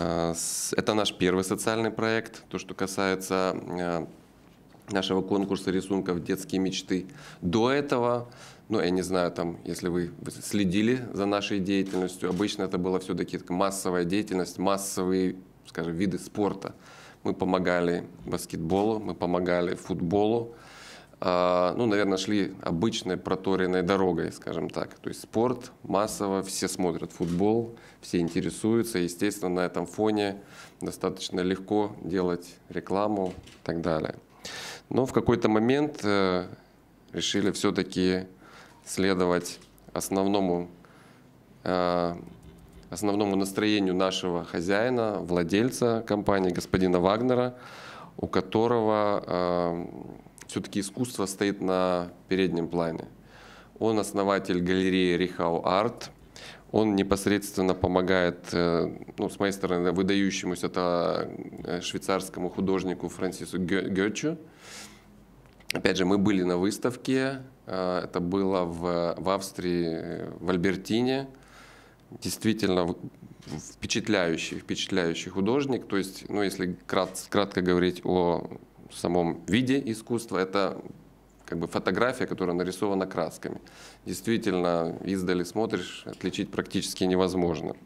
А, Это наш первый социальный проект, то, что касается а, нашего конкурса рисунков «Детские мечты». До этого, ну, я не знаю, там, если вы следили за нашей деятельностью, обычно это была все-таки массовая деятельность, массовые, скажем, виды спорта. Мы помогали баскетболу, мы помогали футболу, ну, наверное, шли обычной проторенной дорогой, скажем так. То есть спорт массово, все смотрят футбол, все интересуются. Естественно, на этом фоне достаточно легко делать рекламу и так далее. Но в какой-то момент э, решили все-таки следовать основному, э, основному настроению нашего хозяина, владельца компании, господина Вагнера, у которого все-таки искусство стоит на переднем плане. Он основатель галереи Рихау Арт. Он непосредственно помогает, э, ну, с моей стороны, выдающемуся это швейцарскому художнику Франсису Гёчу. Опять же, мы были на выставке, э, это было в, в Австрии, э, в Альбертине. Действительно впечатляющий, впечатляющий художник. То есть, ну, если крат- кратко говорить о самом виде искусства, это как бы фотография, которая нарисована красками. Действительно, издали смотришь, отличить практически невозможно.